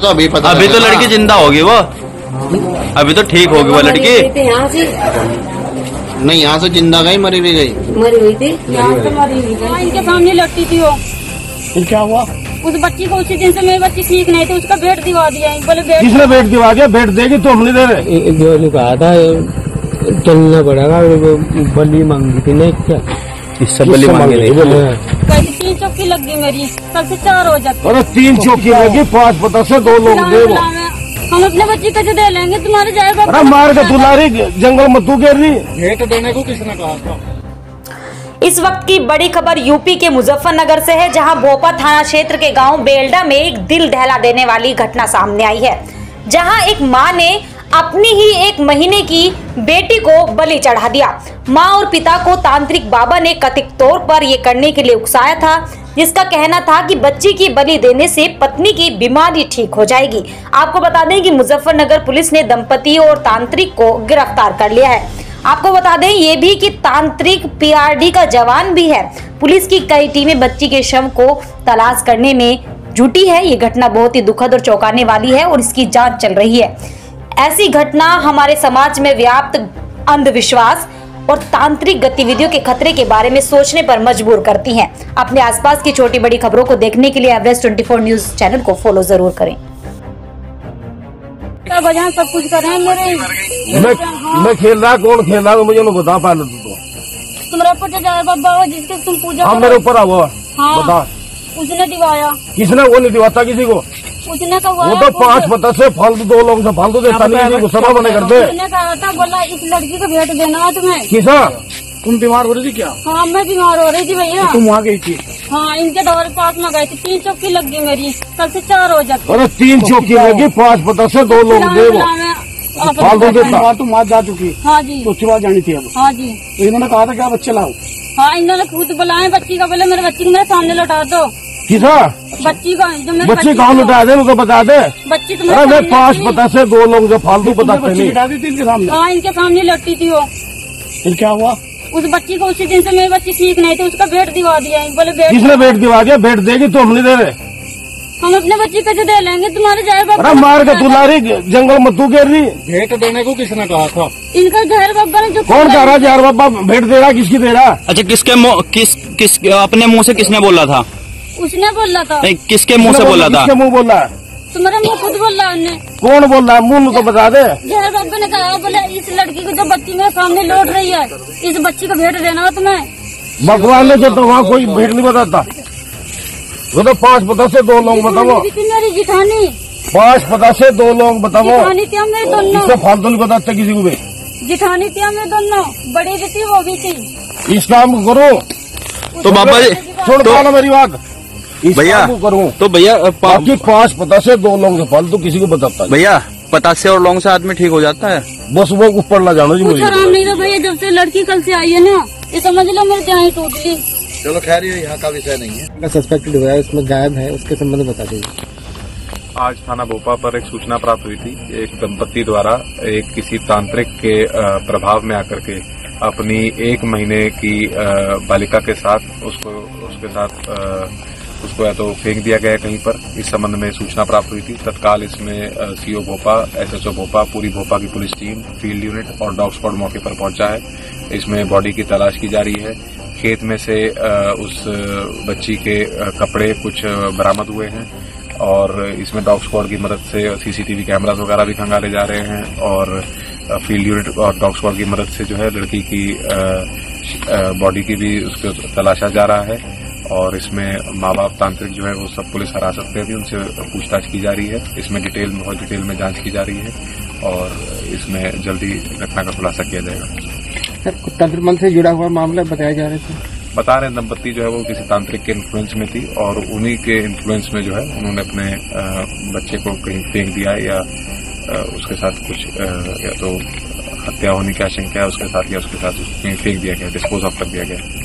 तो अभी पता अभी तो लड़की ज़िंदा होगी वो। अभी तो ठीक होगी वो लड़की। यहाँ से? नहीं यहाँ से ज़िंदा गई मरी भी गई। मरी हुई थी? यहाँ से मरी हुई हाँ, इनके सामने लड़ती थी वो। क्या हुआ? उस बच्ची को उसी दिन से मेरी बच्ची ठीक नहीं थी उसका बेड दिवा दिया बोले बेड किसने बेट दिवा दिया? बेट देगी तो हम नहीं दे रहे जो ने कहा था चलना पड़ेगा बली मांगी थी नहीं क्या? इससे बली मांगी नहीं कैसे तीन चौकी लग गई मेरी। कल से चार हो जाती। अरे तीन चौकी लगी पाँच पता से दो लोग दे वो हम अपने बच्ची का जो दे लेंगे तुम्हारे जाएगा अरे मार के तुलारी जंगल में तू गिर रही इस वक्त की बड़ी खबर यूपी के मुजफ्फरनगर से है जहाँ भोपा थाना क्षेत्र के गाँव बेलडा में एक दिल दहला देने वाली घटना सामने आई है जहाँ एक माँ ने अपनी ही एक महीने की बेटी को बलि चढ़ा दिया। माँ और पिता को तांत्रिक बाबा ने कथित तौर पर ये करने के लिए उकसाया था, जिसका कहना था कि बच्ची की बलि देने से पत्नी की बीमारी ठीक हो जाएगी। आपको बता दें कि मुजफ्फरनगर पुलिस ने दंपति और तांत्रिक को गिरफ़्तार कर लिया है। आपको बता दें ये भी कि तांत्रिक पीआरडी का जवान भी है। पुलिस की कई टीमें बच्ची के शव को तलाश करने में जुटी है। ये घटना बहुत ही दुखद और चौंकाने वाली है और इसकी जाँच चल रही है। ऐसी घटना हमारे समाज में व्याप्त अंधविश्वास और तांत्रिक गतिविधियों के खतरे के बारे में सोचने पर मजबूर करती हैं। अपने आसपास की छोटी बड़ी खबरों को देखने के लिए एवरेस्ट 24 न्यूज़ चैनल को फॉलो ज़रूर करें। सब कुछ कर रहे हैं मेरे? मैं मैं खेल रहा कौन खेल रहा मुझे बता पा तुम्हारा ऊपर बाबा जिसके तुम पूजा हाँ मेरे ऊपर आ हाँ। बता। उसने दिवाया। किसने वो नहीं दिवाता किसी को? उसने कहा वो तो पाँच पता से फालतू दो लोग से फालतू देता नहीं को बने करते। उसने कहा था बोला इस लड़की को भेंट देना है तुम्हें। किसा? तुम बीमार हो रही थी क्या? हाँ मैं बीमार हो रही थी भैया। तुम वहाँ गई थी? हाँ इनके दौरे पास में गए थे। तीन चौकी लग गई मेरी। कल से चार हो जाती। अरे तीन चौकी लगी पाँच पता से दो लोग दे वो फालतू देता। हाँ तुम वहाँ जा चुकी। हाँ जी। तो चुरा जानी थी अब। हाँ जी। तो इन्होंने कहा था क्या बच्चे लाओ। हाँ इन्होंने खुद बुलाए बच्ची का बोले मेरे बच्ची को मेरे सामने लौटा दो। किसा बच्ची का बच्चे कहाँ लुटा दे उनको बता दे। बच्ची अरे मैं तुम्हारे पाँच पता से दो लोग जो फालतू बताते बच्ची नहीं। बिठा दी थी इनके सामने? हाँ इनके सामने लड़ती थी वो। फिर क्या हुआ? उस बच्ची को उसी दिन से मेरी बच्ची ठीक नहीं थी उसका बेड दिवा दिया बोले बेड किसने बेट दिवा दिया? बेट देगी तो हम नहीं दे रहे। हम अपने बच्ची का जो दे लेंगे तुम्हारे जाएगा अरे मार के तुलारी जंगल में तू गिर रही भेंट देने को किसने कहा था? इनका जहर बाबा ने जो कौन कह रहा? है यार बाबा भेंट दे रहा? किसकी दे रहा? अच्छा किसके मुँह किस किस अपने मुँह से किसने बोला था? उसने बोला था। नहीं किसके मुँह से बोला था? मुँह बोला? है तुम्हारा मुँह खुद बोल रहा है उन्हें कौन बोल? रहा है मुँह तो बता दे। जहर बाबा ने कहा बोले इस लड़की को जो बच्ची मेरे सामने लौट रही है इस बच्ची को भेंट देना है तुम्हें? भगवान ने जो तो वहाँ कोई भेंट नहीं बताता। वो तो पाँच पता से दो लोग बताओ। मेरी जिठानी। पाँच पता से दो लोग बताओ। इससे फालतू नहीं बताते किसी को भी। जिठानी थी हमें दोनों। बड़ी भी थी वो भी थी। इस काम करो। तो बाबा जी सुन तो- पाना मेरी बात। भैया करूँ? तो भैया बाकी पाँच पता से दो लोग से फालतू किसी को बताता। भैया पतासे और लौंग से आदमी ठीक हो जाता है? बस वो ऊपर ला जाना जी मुझे। आराम नहीं था भैया जब से लड़की कल से आई है ना ये समझ लो मेरी जान टूट चलो खैर ये यहाँ का विषय नहीं है। सस्पेक्टेड हुआ है उसमें गायब है उसके संबंध में बता दीजिए। आज थाना भोपा पर एक सूचना प्राप्त हुई थी। एक दंपति द्वारा एक किसी तांत्रिक के प्रभाव में आकर के अपनी एक महीने की बालिका के साथ उसको उसके साथ उसको या तो फेंक दिया गया कहीं पर। इस संबंध में सूचना प्राप्त हुई थी। तत्काल इसमें सीओ भोपा, एसएचओ भोपा, पूरी भोपा की पुलिस टीम, फ़ील्ड यूनिट और डॉग स्क्वाड मौके पर पहुँचा है। इसमें बॉडी की तलाश की जा रही है। खेत में से उस बच्ची के कपड़े कुछ बरामद हुए हैं और इसमें डॉग स्क्वाड की मदद से सीसीटीवी कैमरास वगैरह भी खंगाले जा रहे हैं और फ़ील्ड यूनिट और डॉग स्क्वाड की मदद से जो है लड़की की बॉडी की भी उसको तलाशा जा रहा है। और इसमें माँ बाप तांत्रिक जो है वो सब पुलिस हिरासत में भी उनसे पूछताछ की जा रही है। इसमें डिटेल में बहुत डिटेल में जाँच की जा रही है और इसमें जल्दी घटना का खुलासा किया जाएगा। तंत्र मंत्र से जुड़ा हुआ मामला बताया जा रहा था बता रहे हैं दंपति जो है वो किसी तांत्रिक के इन्फ्लुएंस में थी और उन्हीं के इन्फ्लुएंस में जो है उन्होंने अपने बच्चे को कहीं फेंक दिया या उसके साथ कुछ या तो हत्या होने की आशंका है उसके साथ या उसके साथ कहीं फेंक दिया गया डिस्पोज ऑफ़ कर दिया गया।